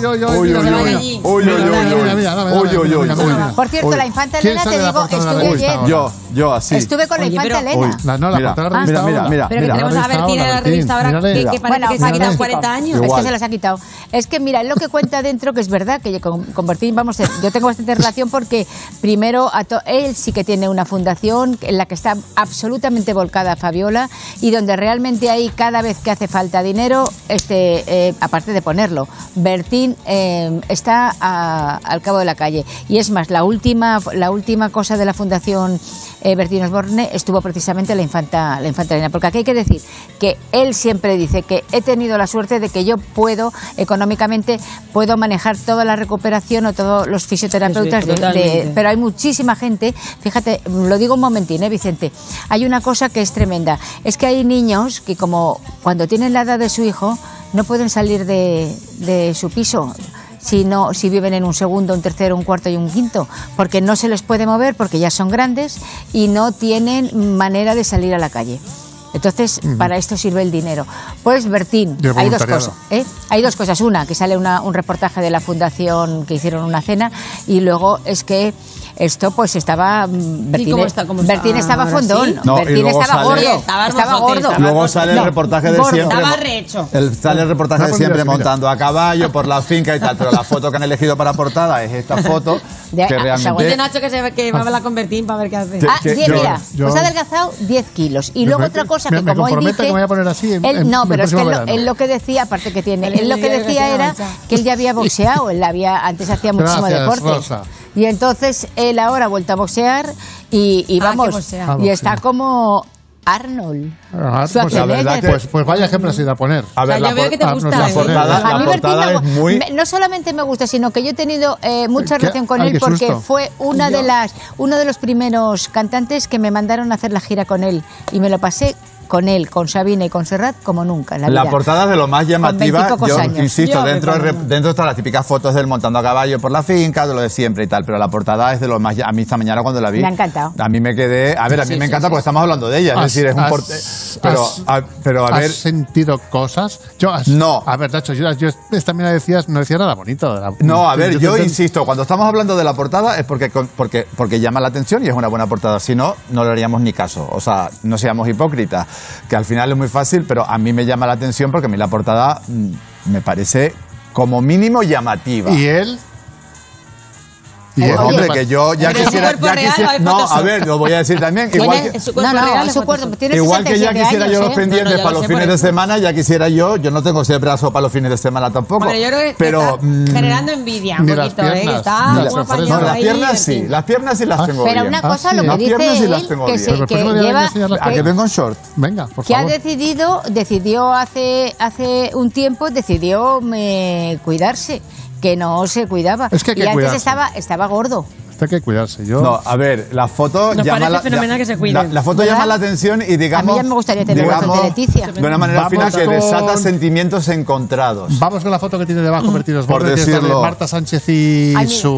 Uy, uy, uy, Uy, mira, uy, mira, uy. mira. Uy, uy, Mira, uy, mira, uy. mira, mira, dame, Uy, dame, uy, dame, uy, dame, uy. dame. Por cierto, Uy. la infanta ¿Quién Elena, te digo, estuve ayer. Yo, yo así. Estuve con la Oye, infanta Elena. La, no, la Mira, portada de la mira, revista mira, ahora. mira. Pero que mira. tenemos a la revista Bertín en la revista ahora que, parece que se ha quitado mírale. 40 años. Es que se las ha quitado. Es que mira, es lo que cuenta dentro, que es verdad, que con, con Bertín, vamos, yo tengo bastante relación porque primero él sí que tiene una fundación en la que está absolutamente volcada Fabiola y donde realmente ahí cada vez que hace falta dinero, este, eh, aparte de ponerlo, Bertín eh, está a- al cabo de la calle. Y es más, la última, la última cosa de la fundación eh, Bertín Osborne estuvo precisamente la infanta, la infanta Elena. Porque aquí hay que decir que él siempre dice que he tenido la suerte de que yo puedo, económicamente, puedo manejar toda la recuperación o todos los fisioterapeutas. Sí, de- de- totalmente. pero hay muchísima gente, fíjate, lo digo un momentín, ¿eh, Vicente? Hay una cosa que es tremenda. Es que hay niños que como cuando tienen la edad de su hijo, no pueden salir de, de su piso si no si viven en un segundo, un tercero, un cuarto y un quinto, porque no se les puede mover porque ya son grandes y no tienen manera de salir a la calle. Entonces, para esto sirve el dinero. Pues, Bertín, hay dos cosas. ¿eh? Hay dos cosas. Una, que sale una- un reportaje de la fundación que hicieron una cena, y luego es que esto pues estaba... mm, Bertín, cómo está- cómo está Bertín estaba fondón, sí? No, Bertín estaba sale- gordo, Estaba estaba gordo. Luego sale el reportaje de gordo. siempre. Estaba rehecho. El, sale el reportaje No, de siempre mira, mira. montando a caballo por la finca y tal, pero la foto que han elegido para portada es esta foto De- que ah, realmente. Dice Nacho que, se, que va a hablar con Bertín para ver qué hace. Sí. Ah, yo- mira, yo- pues ha adelgazado 10 kilos. Y luego me- otra cosa me- que me como él dice... que me voy a poner así en- él- en- no, el pero es que él, lo- verano. él lo que decía, aparte que tiene, él lo que decía era que él ya había boxeado, él había, antes hacía muchísimo Gracias, deporte. Rosa. Y entonces él ahora ha vuelto a boxear y, y Ah, vamos, boxea. Ah, y está como Arnold. Ah, pues, Schwarzenegger. la verdad que- Pues, pues vaya ejemplo así de poner. A ver, O sea, la, yo veo por- que te gusta, no, la portada- A mí portada es gu- muy- me- no solamente me gusta, sino que yo he tenido eh, mucha ¿Qué? relación con Ay, él porque susto. fue una de las uno de los primeros cantantes que me mandaron a hacer la gira con él y me lo pasé con él, con Sabina y con Serrat como nunca en la, La vida. portada es de lo más llamativa. Yo años. insisto, Yo dentro, dentro están las típicas fotos del montando a caballo por la finca, de lo de siempre y tal, pero la portada es de lo más. A mí esta mañana cuando la vi. Me ha encantado. A mí me quedé. A ver, a mí Sí, me sí, encanta sí. porque estamos hablando de ella. Es Has- decir, es un has- porte. Pero, has- a, pero a ¿Has ver. sentido cosas? Yo, has- No. A ver, Nacho, yo, yo esta mañana decías, no decía nada bonito. de la- No, a ver, yo te- insisto, cuando estamos hablando de la portada es porque, con- porque, porque llama la atención y es una buena portada. Si no, no le haríamos ni caso. O sea, no seamos hipócritas. Que al final es muy fácil, pero a mí me llama la atención porque a mí la portada mm, me parece como mínimo llamativa. ¿Y él? ¿Y Eh, oye, Hombre, que yo ya quisiera. ya no, a ver, lo voy a decir también. Igual que, su cuerpo no, real su cuerpo. Igual que ya 67 quisiera yo los ¿eh? pendientes No, no, ya para lo los fines de semana, ya quisiera yo. Yo no tengo ese brazo para los fines de semana tampoco. Bueno, yo creo que pero. mm, generando envidia un las ¿eh? piernas, Está ni las no, las ahí, piernas sí, las piernas sí las Ah, tengo Pero bien. una Ah, cosa, lo que Las dice piernas sí las él, tengo que, que lleva, ¿A que piernas. vengo en short? Venga, por que ha favor. decidido, decidió hace, hace un tiempo, decidió me, cuidarse, que no se cuidaba. Es que hay que y antes cuidarse. estaba, estaba gordo. Esto hay que cuidarse. Yo, No, a ver, la foto Nos llama parece la, fenomenal que se la- cuiden. La, la foto ¿Verdad? llama la atención y digamos. A mí ya me gustaría tener digamos, bastante Leticia. De una manera Vamos final que con- desata sentimientos encontrados. Vamos con la foto que tiene debajo, Bertín Osborne, Por la de decirlo. Marta Sánchez y Ay, su